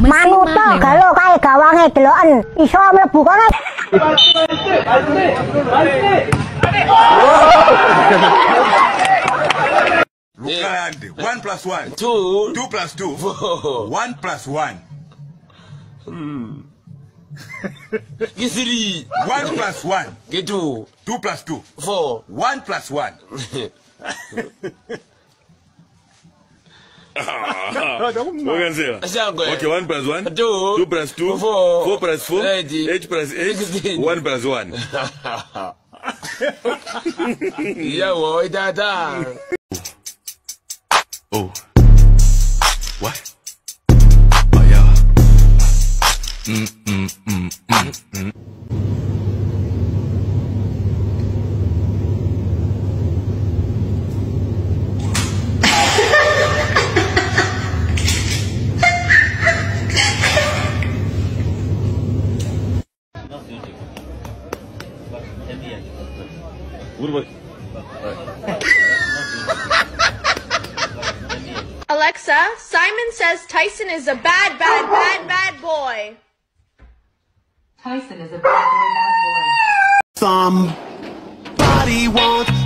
Manut to galo kae gawange deloken. Iso mlebu kono. Rukayande. One plus one. Two. Two plus two. One plus one. Get three. One plus one. Two. Two plus two. Four. One plus one. What can 1 plus 1, 2, 2 plus 2, 4, 4 plus 4, 8 plus 8, 16. 1 plus 1. Yo, oi, dada. Oh. oh. What? Oh, yeah. Mm, mm, mm. Alexa, Simon says Tyson is a bad, bad, bad, bad boy. Tyson is a bad boy, bad boy. Somebody once